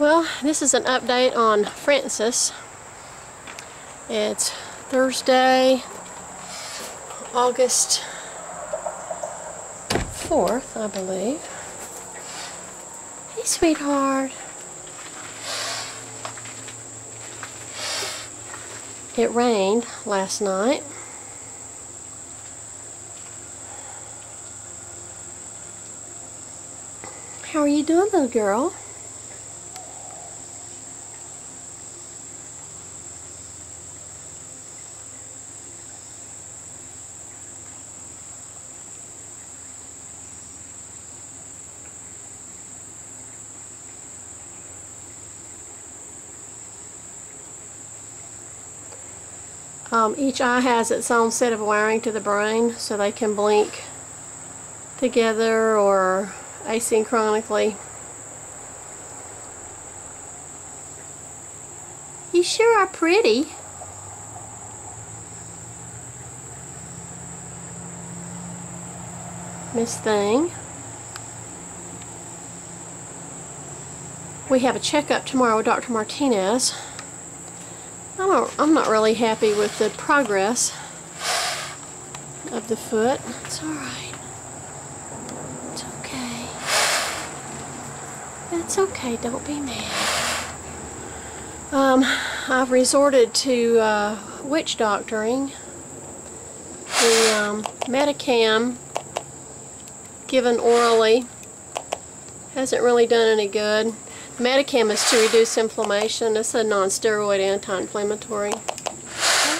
Well, this is an update on Francis. It's Thursday, August 4th, I believe. Hey, sweetheart. It rained last night. How are you doing, little girl? Um, each eye has its own set of wiring to the brain so they can blink together or asynchronously. You sure are pretty. Miss Thing. We have a checkup tomorrow with Dr. Martinez. I'm not really happy with the progress of the foot. It's alright. It's okay. It's okay, don't be mad. Um, I've resorted to uh, witch doctoring. The um, Metacam given orally hasn't really done any good. Metacam is to reduce inflammation. It's a non-steroid anti-inflammatory.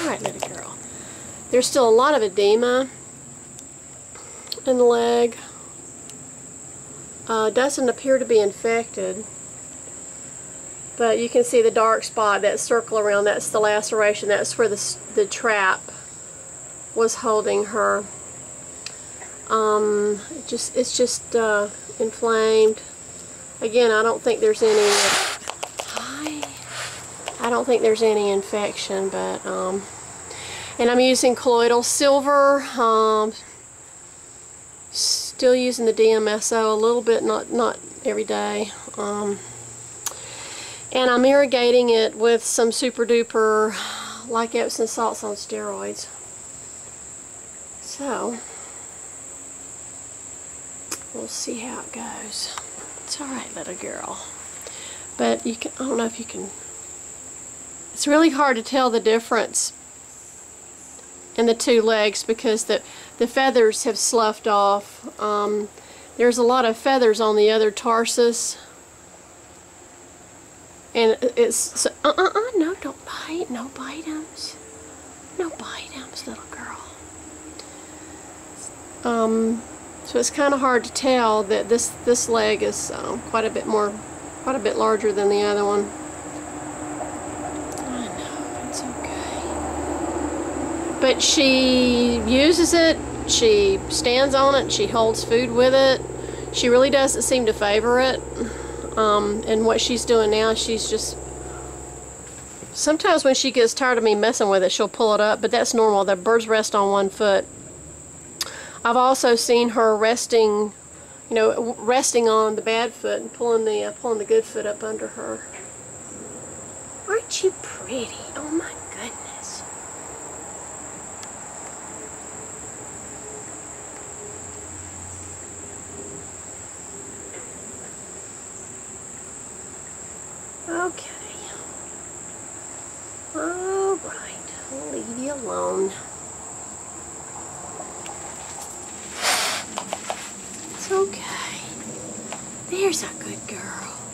Alright, little girl. There's still a lot of edema in the leg. Uh, doesn't appear to be infected. But you can see the dark spot, that circle around, that's the laceration. That's where the, the trap was holding her. Um, just It's just uh, inflamed. Again, I don't think there's any, hi, I don't think there's any infection, but, um, and I'm using colloidal silver, um, still using the DMSO a little bit, not, not every day, um, and I'm irrigating it with some super duper like Epsom salts on steroids. So, we'll see how it goes. It's alright, little girl. But you can, I don't know if you can, it's really hard to tell the difference in the two legs because the, the feathers have sloughed off. Um, there's a lot of feathers on the other tarsus. And it's, uh-uh-uh, no, don't bite, no bite ums. No bite ums, little girl. Um, so it's kind of hard to tell that this this leg is um, quite a bit more, quite a bit larger than the other one. I know, it's okay. But she uses it, she stands on it, she holds food with it. She really doesn't seem to favor it. Um, and what she's doing now, she's just sometimes when she gets tired of me messing with it, she'll pull it up, but that's normal. The birds rest on one foot. I've also seen her resting, you know, resting on the bad foot and pulling the uh, pulling the good foot up under her. Aren't you pretty? Oh my goodness. Okay. All right, I'll leave you alone. Okay. There's a good girl.